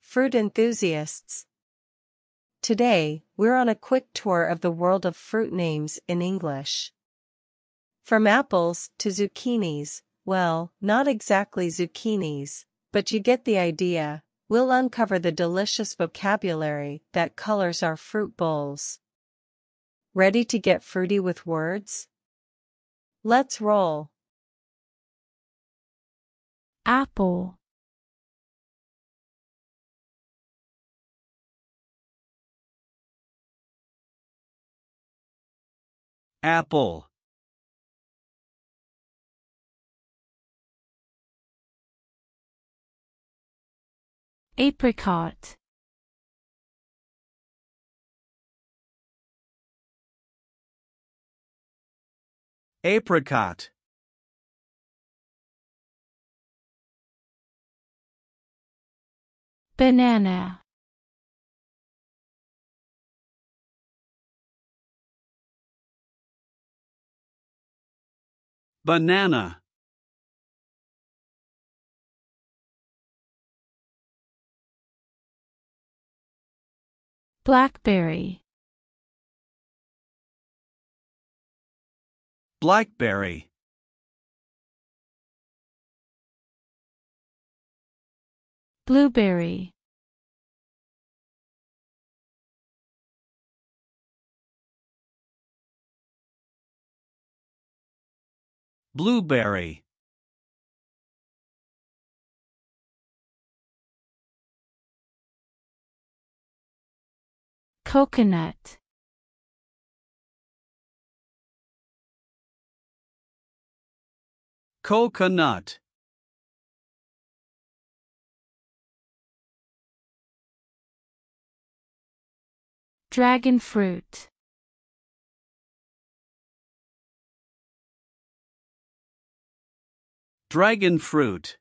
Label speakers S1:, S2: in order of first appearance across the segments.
S1: fruit enthusiasts. Today, we're on a quick tour of the world of fruit names in English. From apples to zucchinis, well, not exactly zucchinis, but you get the idea, we'll uncover the delicious vocabulary that colors our fruit bowls. Ready to get fruity with words? Let's roll.
S2: apple
S3: apple.
S2: Apricot.
S3: Apricot.
S2: Banana
S3: banana.
S2: Blackberry.
S3: Blackberry.
S2: Blueberry
S3: blueberry.
S2: Coconut.
S3: Coconut.
S2: Dragon fruit
S3: dragon fruit.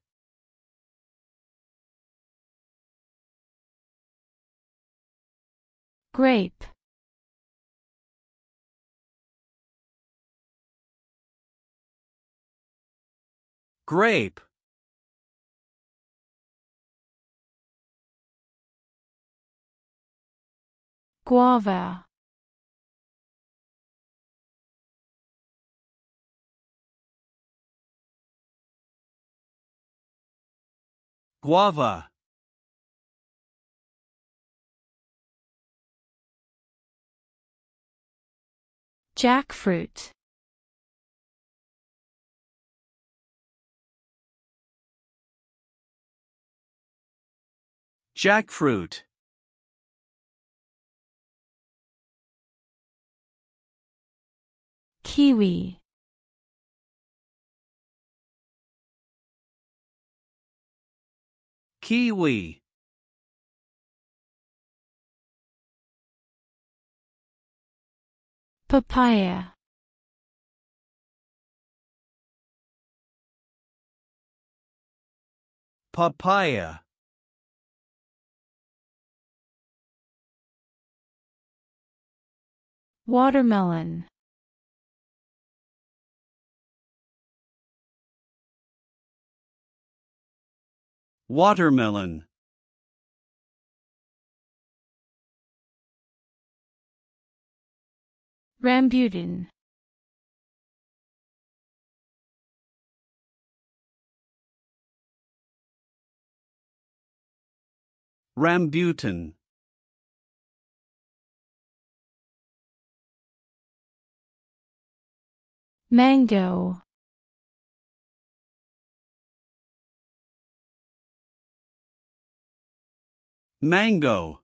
S2: Grape.
S3: Grape.
S2: Guava
S3: guava.
S2: Jackfruit.
S3: Jackfruit.
S2: Kiwi
S3: kiwi.
S2: Papaya.
S3: Papaya.
S2: Watermelon
S3: watermelon.
S2: Rambutan.
S3: Rambutan.
S2: Mango
S3: mango